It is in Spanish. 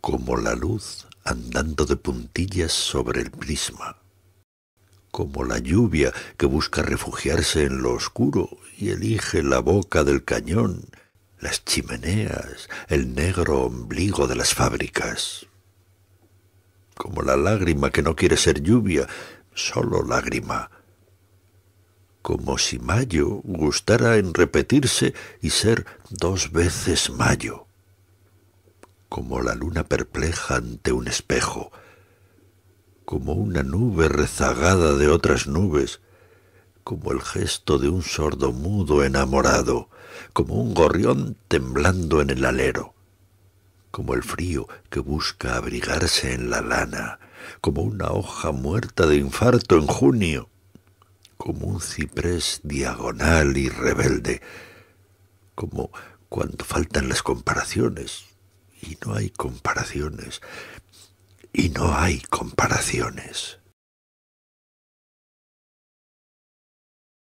como la luz andando de puntillas sobre el prisma, como la lluvia que busca refugiarse en lo oscuro y elige la boca del cañón, las chimeneas, el negro ombligo de las fábricas, como la lágrima que no quiere ser lluvia, solo lágrima, como si mayo gustara en repetirse y ser dos veces mayo, como la luna perpleja ante un espejo, como una nube rezagada de otras nubes, como el gesto de un sordo mudo enamorado, como un gorrión temblando en el alero, como el frío que busca abrigarse en la lana, como una hoja muerta de infarto en junio, como un ciprés diagonal y rebelde, como cuando faltan las comparaciones, y no hay comparaciones, y no hay comparaciones.